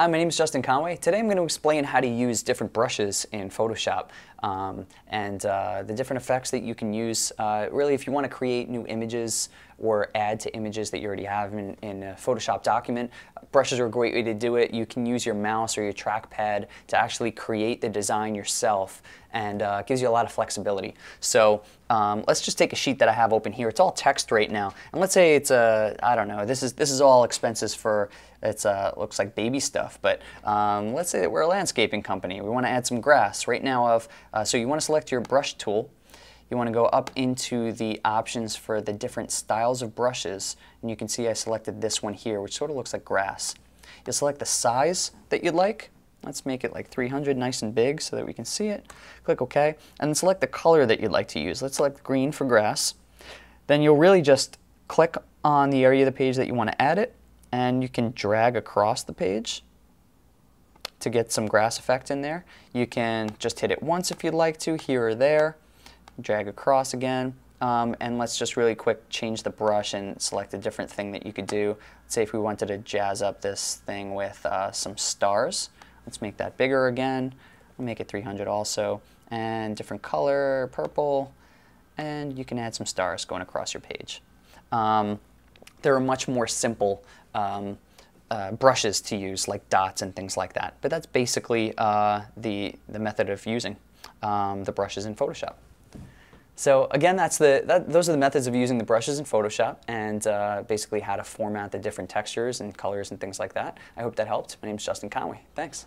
Hi, my name is Justin Conway. Today I'm going to explain how to use different brushes in Photoshop um, and uh, the different effects that you can use. Uh, really, if you want to create new images or add to images that you already have in, in a Photoshop document, brushes are a great way to do it. You can use your mouse or your trackpad to actually create the design yourself and uh, gives you a lot of flexibility. So um, let's just take a sheet that I have open here. It's all text right now. And let's say it's a, I don't know, this is, this is all expenses for, it's uh, looks like baby stuff, but um, let's say that we're a landscaping company. We want to add some grass. Right now, of, uh, so you want to select your brush tool. You want to go up into the options for the different styles of brushes, and you can see I selected this one here, which sort of looks like grass. You'll select the size that you'd like. Let's make it like 300 nice and big so that we can see it. Click OK, and select the color that you'd like to use. Let's select green for grass. Then you'll really just click on the area of the page that you want to add it, and you can drag across the page to get some grass effect in there. You can just hit it once if you'd like to, here or there, drag across again, um, and let's just really quick change the brush and select a different thing that you could do. Let's say if we wanted to jazz up this thing with uh, some stars. Let's make that bigger again. We'll make it 300 also. And different color, purple. And you can add some stars going across your page. Um, there are much more simple um, uh, brushes to use, like dots and things like that. But that's basically uh, the, the method of using um, the brushes in Photoshop. So again, that's the, that, those are the methods of using the brushes in Photoshop and uh, basically how to format the different textures and colors and things like that. I hope that helped. My name is Justin Conway. Thanks.